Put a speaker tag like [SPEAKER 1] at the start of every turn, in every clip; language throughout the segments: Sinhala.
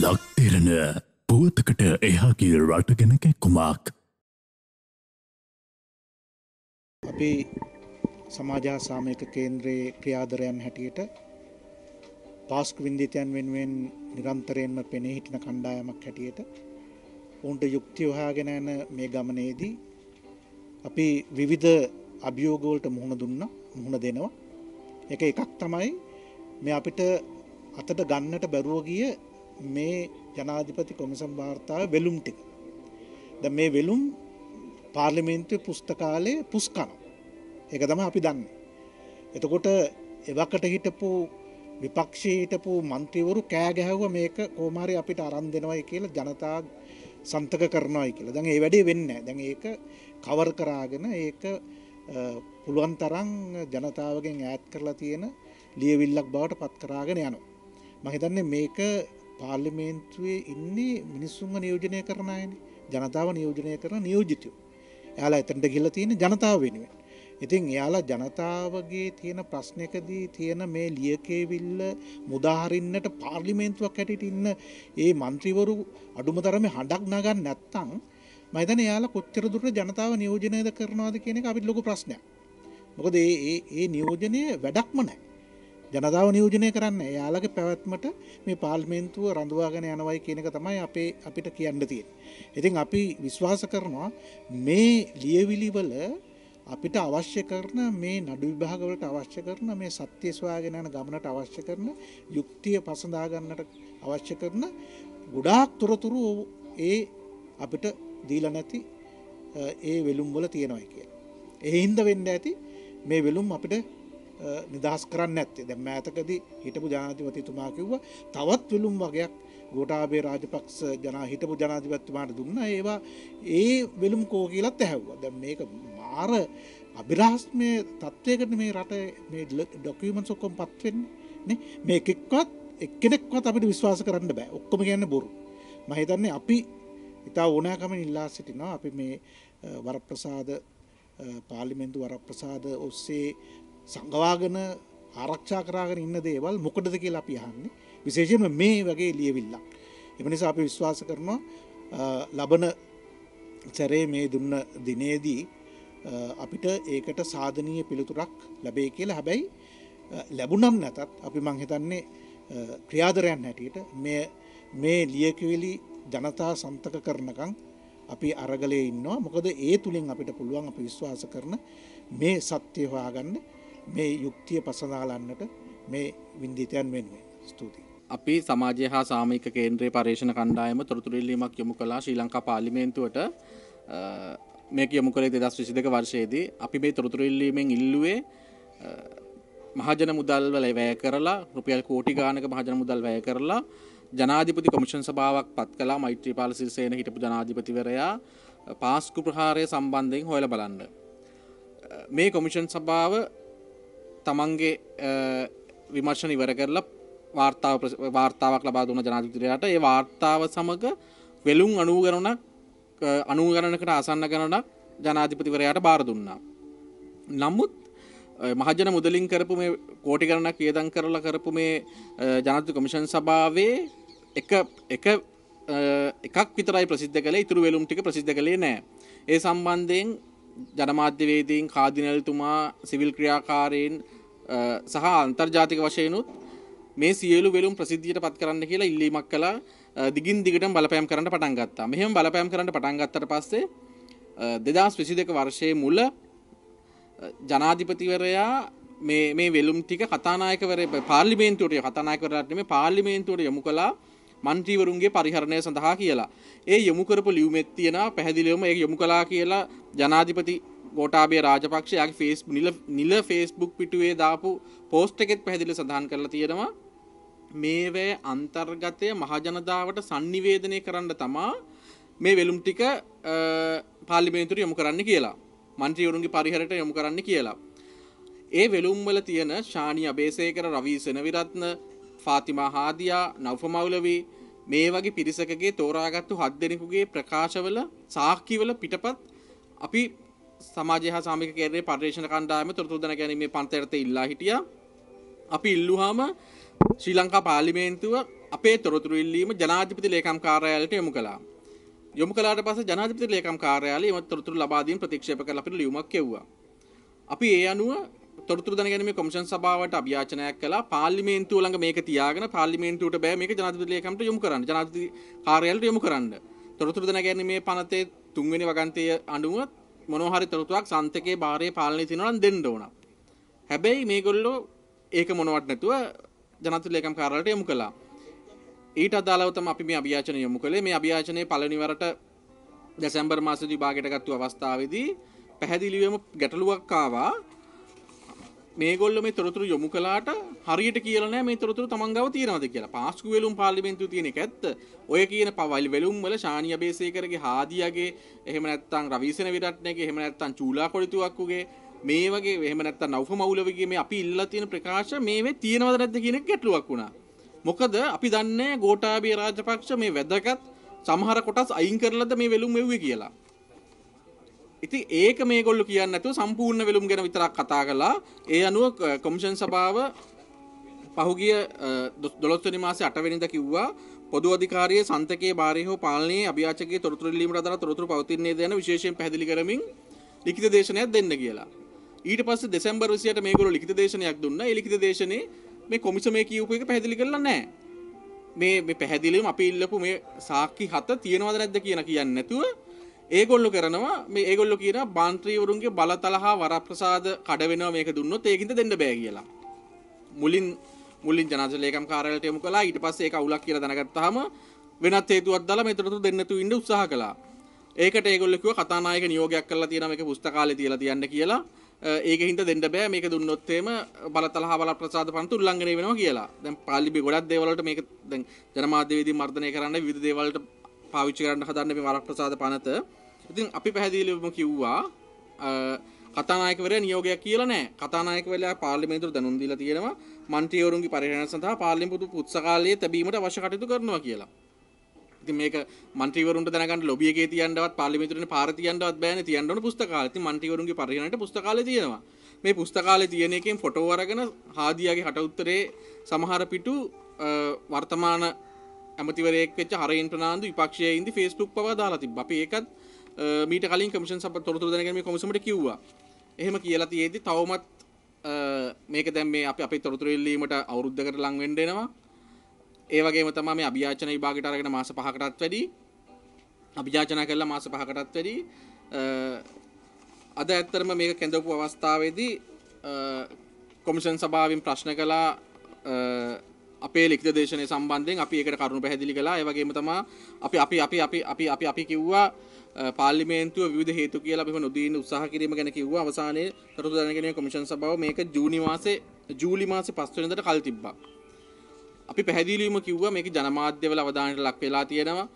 [SPEAKER 1] ලක්තිරණ පුවතකට එහාගේ රටගෙන කැක්කුමක්.
[SPEAKER 2] අපි සමාජා සාමයක කේන්ද්‍රයේ ක්‍රියාදරයන් හැටියට පාස්කු වින්දිතයන් වෙනුවෙන් නිරන්තරයෙන්ම පෙනේ හිටින කණ්ඩායමක් හැටියට ඔවුන්ට යුක්තිය හොයාගෙන යන මේ ගමනේදී අපි විවිධ අභියෝගවලට මුහුණ දුන්න මුහුණ දෙනවා. එක එකක් තමයි මේ අපිට අතට ගන්නට බැරුව ගිය මේ ජනාධිපති කොමිසම් වාර්තාව වෙලුම් ටික ද මේ වෙලුම් පාර්ලිමේන්තුවේ පුස්තකාලය පුස්කන එක තම අපි දන්න. එතකොට එවකට හිටපු විපක්ෂී හිටපු මන්ත්‍රීවරු කෑගැහැව මේක කෝමාරි අපිට අරන් දෙනවයි කියලා ජනතා සන්තක කරනවයි කියලා දැන් ඒ වැඩේ වෙන්න දැන් ඒක කවර් කරාගෙන ඒක පුළුවන් තරන් ජනතාවගෙන් ඈත් කරලා තියෙන ලියවිල්ලක් බවට පත් කරාගෙන යනවා. මහිතන්නේ මේක පාර්ලිමේන්තුවේ ඉන්නේ මිනිස්සුන්ව නියෝජනය කරනයන ජනතාව නියෝජනය කරන නියෝජිතයෝ. යාලා එතැන්ට ගිල්ල තියෙන ජනතාව වෙනුවෙන්. ඉතින් එයාලා ජනතාවගේ තියෙන ප්‍රශ්නයකදී තියෙන මේ ලියකේවිල්ල මුදාහරින්නට පාර්ලිමේන්තුවක් හැටිට ඉන්න ඒ මන්ත්‍රීවරු අඩුම තරම හඩක් නගන්න නැත්තං මයිතන යාලා කොච්චර දුරට ජනතාව නියෝජනයද කරනවාද කියන අපිට ලොකු ප්‍රශ්නයක්. මොකද ඒ නියෝජනය වැඩක්ම නෑ. ජනතාව නියෝජනය කරන්න යාලගේ පැවැත්මට මේ පාල්මේන්තුව රඳවාගෙන යනවයි කියනක තමයි අපේ අපිට කියන්න තිය. ඉතින් අපි විශ්වාස කරනවා මේ ලියවිලිවල අපිට අවශ්‍ය කරන මේ නඩු විභාගවලට අවශ්‍ය කරන මේ සත්‍යය ස්වාගෙන යන ගමනට අවශ්‍ය කරන යුක්තිය පසඳාගන්නට අවශ්‍ය කරන ගොඩාක් තොරතුරු ඒ අපිට දීල නැති ඒ වෙළුම් වල තියෙනවයි කිය. එහින්ද වෙන්න ඇති මේ වෙළුම් අපිට නිදහස් කරන්න ඇත්තේ දැ මෑතකද හිටපු ජනාධිපතිතුමා කිව්ව තවත් වෙළුම් වගේයක් ගෝටාබේ රාජපක්ෂ ජනා හිටපු ජනාධිපත්තුමාට දුන්න. ඒවා ඒ වෙළුම් කෝ කියලත් ඇහැව්ව දැ මේක මාර අභිරහස්මය තත්වයකට මේ රට මේ ඩොකීමන් සොක්කොම් පත්වෙන්නේ මේ එකෙක්වත් එක්කෙනෙක්වත් අපිට විශ්වාස කරන්න බෑ. ඔක්කොම කියන්න බොරු. මහිතන්නේ අපි ඉතා ඕනෑකම ඉල්ලා සිටිනවා. අපි මේ වරප්‍රසාද පාලිමෙන්තු වරප්‍රසාද ඔස්සේ සංගවාගෙන ආරක්ෂා කරාගෙන ඉන්න දේවල් මොකටද කියලා අපි අහන්නේ. විශේෂයෙන්ම මේ වගේ ලියවිල්ලක්. එම නිසා අපි විශ්වාස කරනවා ලබන සැරේ මේ දුන්න දිනේදී අපිට ඒකට සාධනීය පිළිතුරක් ලැබේ කියලා. හැබැයි ලැබුණම් නැතත් අපි මංහිතන්නේ ක්‍රියාදරයන් හැටියට මේ ලියකිවෙලි ජනතා සන්තක කරනකං අපි අරගලය ඉන්නවා. මොකද ඒ තුළින් අපිට පුළුවන් අපි විශ්වාස කරන මේ සත්‍යය හොයාගන්න. මේ යුක්තිය පසදාලන්නට මේ වින්දිතයන් වෙන්වේ ස්තුතියි.
[SPEAKER 3] අපි සමාජය හා සාමික කේන්ද්‍රයේ පර්ේෂණ කණ්ඩායම තොරතුරල්ලීමක් යොමු කලා ශ්‍රී ලංකා පාලිමේන්තුවට මේක යොමු කළේ දෙදස් විසිදක වර්ෂයේදී අපි මේ තොරතුරල්ලීමෙන් ඉල්ලුවේ මහජන මුදල් වල වැය කරලා රුපියල් කෝටි ගානක මහජන මුදල් වැය කරලා ජනාධිපති කොමිෂන් සභාවක් පත් කලා මෛත්‍රීපාල සිරිසේන හිටපු ජනාධිපතිවරයා පාස්කු ප්‍රහාරය සම්බන්ධයෙන් හොයල බලන්න. මේ කොමිෂන් සභාව තමන්ගේ විමර්ශන ඉවර කරලා වාර්තාව වාර්තාවක් ලබා දුන ජනාධිපතිරයට ඒ වාර්තාව සමග වෙලුම් අනුගරණක් අනුගරණකට අසන්න ගණනක් ජනාධිපතිවරයාට බාර දුන්නා. නමුත් මහජන මුදලින් කරපු මේ කෝටි කරණක් වියදන් කරලා කරපු මේ ජනත කොමිෂන් සභාවේ එක එක එකක් විතරයි ප්‍රසිද්ධ කළේ ඉතුරු වෙලුම් ටික ප්‍රසිද්ධ කළේ නෑ. ඒ සම්බන්ධයෙන් ජනමාධ්‍යවේදීන් කාදිනල්තුමා සිවිල් ක්‍රියාකාරයෙන් සහ අන්තර්ජාතික වශයනුත් මේ සියලු වෙලුම් ප්‍රසිද්ධියට පත් කරන්න කියලා ඉල්ලීමක් කලා දිගින් දිගට බලපෑම් කරන්න පටන් ගත්තා. මෙහෙම බලපෑම් කරන්න පටන් ගත්තට පස්සේ දෙදස් විසි දෙක වර්ෂය මුල ජනාධිපතිවරයා මේ වෙලුම් ටික කතානායකවර පාර්ලිමේන්තුවට කතනායකරට මේ පාර්ලිමේන්තුවට යොමු කලා මන්ත්‍රීවරුන්ගේ පරිහරණය සඳහා කියලා. ඒ යොමුකරපු ලියුමෙත් තියෙන පැහැදිලිවම ඒ යොමු කලා කියලා ජනාධිපති ගෝටාබේ රාජපක්ෂයාගේ ෆේස් නිල නිල ෆේස්බුක් පිටුවේ දාපු පෝස්ට් එකෙත් පැහැදිලි සඳහන් කරලා තියෙනවා මේවැ අන්තර්ගතය මහජනතාවට සංනිවේදනය කරන්න තමා මේ වෙලුම් ටික පාලිමේතුර යොමු කරන්න කියලා මන්ත්‍රියවරුන්ගේ පරිහරට යොමු කරන්න කියලා. ඒ වෙලුම්වල තියෙන ශානි අබේසේකර රවී විරත්න ෆාතිමා හාදයා නව්ෆමවුලවී මේ වගේ පිරිසකගේ තෝරාගත්තු හත් දෙනෙකුගේ ප්‍රකාශවල සාක්කිවල පිටපත් අපි සමාජය හා සාමික කේරේ පර්ේෂණ කණ්ඩායම තොරතුදන ගැනීමේ පන්තරත ඉල්ලා හිටිය අපි ඉල්ලුහාම ශ්‍රී ලංකා පාලිමේන්තුව අපේ තොරතුරු ඉල්ලීම ජනාධිපති ලේකම් කාර්යාලයට යොමු කළා. යොමු කළාට පස්සේ ජනාධිපති ලේකම් කාර්යාලය එම තොරතුරු ලබා දීම ප්‍රතික්ෂේප කරලා අපිට ලියුමක් එව්වා. අපි ඒ අනුව තොරතුරු දැනගැනීමේ කොමිෂන් සභාවට අභියාචනයක් කළා පාර්ලිමේන්තුව ළඟ මේක තියාගෙන පාර්ලිමේන්තුවට බෑ මේක ජනාධිපති ලේකම්ට යොමු කරන්න. ජනාධිපති කාර්යාලයට යොමු කරන්න. තොරතුරු දැනගැනීමේ පනතේ තුන්වෙනි වගන්තය අනුව මොනවා හරි තොරතුරක් සන්තකේ භාරයේ පාලනය තියෙනවා නම් දෙන්න ඕන. හැබැයි මේගොල්ලෝ ඒක මොනවත් නැතුව ජනතු ලේකම් කාරලට යොමු කළා. ඊට අදාළවතම අපි මේ අභ්‍යාචන යොමු කළේ මේ අභ්‍යාචනය පළනිවරට දෙසැම්බර් මාස විභාගයට ගත්තු අවස්ථාවේදී පැහැදිලිවම ගැටලුවක් ආවා මේගොල්ල මේ තොරතුරු යොමු කලාට හරියට කියලා නෑ මේ තොරතුරු තමන් ගාව තියෙනවද කියලා. පාස්කු වෙලුම් පාර්ලිමේන්තුවේ තියෙන එක ඇත්ත. ඔය කියන පවල් වෙලුම් වල ශානි අබේසේකරගේ හාදියාගේ එහෙම නැත්නම් රවිසෙන විරත්නගේ එහෙම නැත්නම් චූලා කොළිතුවක්කුගේ මේ වගේ එහෙම නැත්නම් නෞෆ මෞලවිගේ මේ අපි ඉල්ලලා තියෙන ප්‍රකාශ මේවේ තියෙනවද නැද්ද කියන එක ගැටලුවක් වුණා. මොකද අපි දන්නේ ගෝඨාභය රාජපක්ෂ මේ වැදගත් සමහර කොටස් අයින් කරලාද මේ වෙලුම් එව්වේ කියලා. ඉතින් ඒක මේගොල්ලෝ කියන්නේ නැතුව සම්පූර්ණ වෙලුම් ගැන විතරක් කතා කළා. ඒ අනුව කොමිෂන් සභාව පහුගිය 12 වෙනි මාසේ 8 වෙනිදා කිව්වා පොදු අධිකාරියේ සන්තකයේ භාරය හෝ පාලනයේ අභියාචකයේ තොරතුරු ඉල්ලීමට අදාළ තොරතුරු පවතින්නේ යන විශේෂයෙන් පැහැදිලි කරමින් ලිඛිත දේශනයක් දෙන්න කියලා. ඊට පස්සේ දෙසැම්බර් 28 මේගොල්ලෝ ලිඛිත දේශනයක් දුන්නා. ඒ ලිඛිත දේශනේ මේ කොමිසමේ කියූප එක පැහැදිලි කරලා නැහැ. මේ මේ පැහැදිලිවම අපි ඉල්ලපු මේ සාක්ෂි හත තියෙනවද නැද්ද කියන කියන්නේ නැතුව ඒගොල්ලෝ කරනවා මේ ඒගොල්ලෝ කියන බාන්ත්‍රීවරුන්ගේ බලතල හා වරප්‍රසාද කඩ වෙනවා මේක දුන්නොත් ඒකින්ද දෙන්න බෑ කියලා. මුලින් මුලින් ජනාධ ලේකම් කාර්යාලයට යොමු කළා ඊට පස්සේ ඒක අවුලක් කියලා දැනගත්තාම වෙනත් හේතුවක් දාලා මේ තොරතුරු දෙන්න තු ඉන්න උත්සාහ කළා. ඒකට ඒගොල්ලෝ කිව්වා කතානායක නියෝගයක් කරලා තියෙනවා මේක පුස්තකාලේ තියලා තියන්න කියලා. ඒක හින්දා දෙන්න බෑ මේක දුන්නොත් එහෙම බලතල හා බල ප්‍රසාද පන්තු උල්ලංඝනය වෙනවා කියලා. දැන් පාර්ලිමේ ගොඩක් දේවල් වලට මේක දැන් ජනමාධ්‍යවේදී මර්ධනය කරන්න විවිධ දේවල් වලට පාවිච්චි කරන්න හදන්න මේ වරක් ප්‍රසාද පනත. ඉතින් අපි පැහැදිලිවම කිව්වා කතානායකවරයා නියෝගයක් කියලා නැහැ. කතානායකවරයා පාර්ලිමේන්තුවට දැනුම් දීලා තියෙනවා මන්ත්‍රීවරුන්ගේ පරිහරණය සඳහා පාර්ලිමේන්තු පුස්තකාලයේ තැබීමට අවශ්‍ය කටයුතු කරනවා කියලා. ඉතින් මේක මන්ත්‍රීවරුන්ට දැනගන්න ලොබි එකේ තියන්නවත් පාර්ලිමේන්තුවේ පාර තියන්නවත් බෑනේ තියන්න ඕන පුස්තකාලේ. ඉතින් මන්ත්‍රීවරුන්ගේ පරිහරණයට පුස්තකාලේ තියෙනවා. මේ පුස්තකාලේ තියෙන එකෙන් ෆොටෝ අරගෙන හාදියාගේ හට උත්තරේ සමහර පිටු වර්තමාන ඇමතිවරයෙක් වෙච්ච හරයින් ප්‍රනාන්දු විපක්ෂයේ ඉඳි Facebook පවා දාලා තිබ්බා. අපි ඒකත් මීට කලින් කමිෂන් සභ තොරතුරු දැනගැනීමේ කොමිසමට කිව්වා. එහෙම කියලා තියෙද්දි තවමත් මේක දැන් මේ අපි අපේ තොරතුරු ඉල්ලීමට අවුරුද්දකට ලං වෙන්න එනවා. ඒ වගේම තමයි මේ අභියාචන විභාගයට අරගෙන මාස 5කටත් වැඩි අභියාචනා කළා මාස 5කටත් වැඩි අද ඇත්තරම මේක කැඳවපු අවස්ථාවේදී කොමිෂන් සභාවෙන් ප්‍රශ්න කළා අපේ ලිඛිත දේශනය සම්බන්ධයෙන් අපි ඒකට කරුණු පැහැදිලි කළා. ඒ වගේම තමයි අපි අපි අපි අපි අපි අපි අපි කිව්වා පාර්ලිමේන්තුව විවිධ හේතු කියලා අපි නොදීන උත්සාහ කිරීම ගැන කිව්වා. අවසානයේ තොරතුරු දැනගැනීමේ කොමිෂන් සභාව මේක ජූනි මාසේ ජූලි මාසේ 5 වෙනිදාට කල් තිබ්බා. අපි පැහැදිලිවම කිව්වා මේක ජනමාධ්‍යවල අවධානයට ලක් වෙලා තියෙනවා.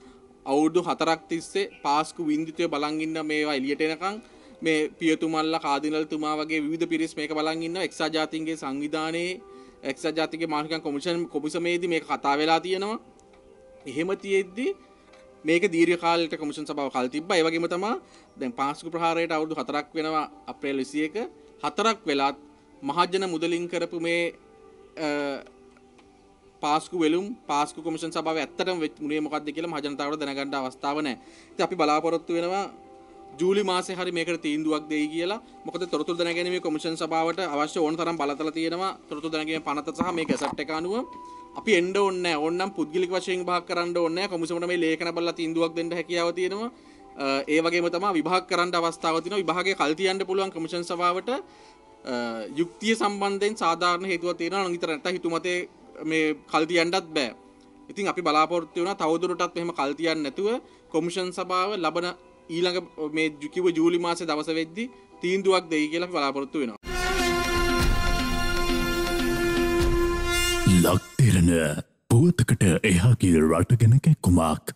[SPEAKER 3] අවුරුදු 4ක් තිස්සේ පාස්කු වින්දිතය බලන් ඉන්න මේවා එළියට එනකන් මේ පියතුමල්ලා කාදිනල්තුමා වගේ විවිධ පිරිස් මේක බලන් ඉන්නවා. එක්සත් ජාතීන්ගේ සංවිධානයේ එක්සත් ජාතික මානසික කොමිෂන් කොමිසමේදී මේක කතා වෙලා තියෙනවා. එහෙම තියෙද්දි මේක දීර්ඝ කාලයකට කොමිෂන් සභාව කල් තිබ්බා. ඒ වගේම තමයි දැන් පාස්කු ප්‍රහාරයට අවුරුදු 4ක් වෙනවා අප්‍රේල් 21 හතරක් වෙලත් මහජන මුදලින් කරපු මේ පාස්කු වෙලුම් පාස්කු කොමිෂන් සභාව ඇත්තටම මුනේ මොකක්ද කියලා මහජනතාවට දැනගන්න අවස්ථාව නැහැ. ඉතින් අපි බලාපොරොත්තු වෙනවා ජූලි මාසේ හරි මේකට තීන්දුවක් දෙයි කියලා. මොකද තොරතුරු දැනගැනීමේ කොමිෂන් සභාවට අවශ්‍ය ඕන තරම් බලතල තියෙනවා. තොරතුරු දැනගැනීමේ පනත සහ මේ ගැසට් එක අනුව අපි එන්න ඕනේ නැහැ. ඕනනම් පුද්ගලික වශයෙන් විභාග කරන්න ඕනේ නැහැ. කොමිසමට මේ ලේඛන බලලා තීන්දුවක් දෙන්න හැකියාව තියෙනවා. ඒ වගේම තමයි විභාග කරන්න අවස්ථාව තියෙනවා. විභාගයේ කල් තියන්න පුළුවන් කොමිෂන් සභාවට යුක්තිය සම්බන්ධයෙන් සාධාරණ හේතුවක් තියෙනවා. නම් විතර නැත්නම් හිතුමතේ මේ කල් තියන්නත් බෑ. ඉතින් අපි බලාපොරොත්තු වෙනවා තවදුරටත් මෙහෙම කල් තියන්නේ නැතුව කොමිෂන් සභාව ලබන ඊළඟ මේ කිව ජූලි මාසේ දවස වෙද්දි තීන්දුවක් දෙයි කියලා අපි බලාපොරොත්තු වෙනවා.
[SPEAKER 1] ලක්තිරණ පුවතකට එහාගේ රට ගැන කැක්කුමක්